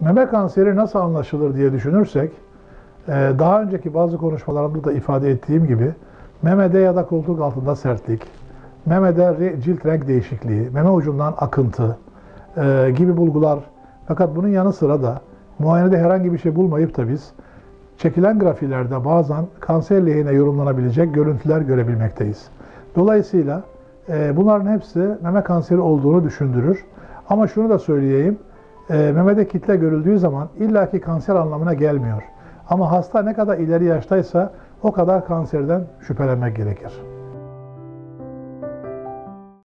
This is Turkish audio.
Meme kanseri nasıl anlaşılır diye düşünürsek, e, daha önceki bazı konuşmalarımda da ifade ettiğim gibi, memede ya da koltuk altında sertlik, memede cilt renk değişikliği, meme ucundan akıntı e, gibi bulgular, fakat bunun yanı sıra da muayenede herhangi bir şey bulmayıp da biz çekilen grafilerde bazen kanser lehine yorumlanabilecek görüntüler görebilmekteyiz. Dolayısıyla e, bunların hepsi meme kanseri olduğunu düşündürür. Ama şunu da söyleyeyim, e, memede kitle görüldüğü zaman illaki kanser anlamına gelmiyor. Ama hasta ne kadar ileri yaştaysa o kadar kanserden şüphelenmek gerekir.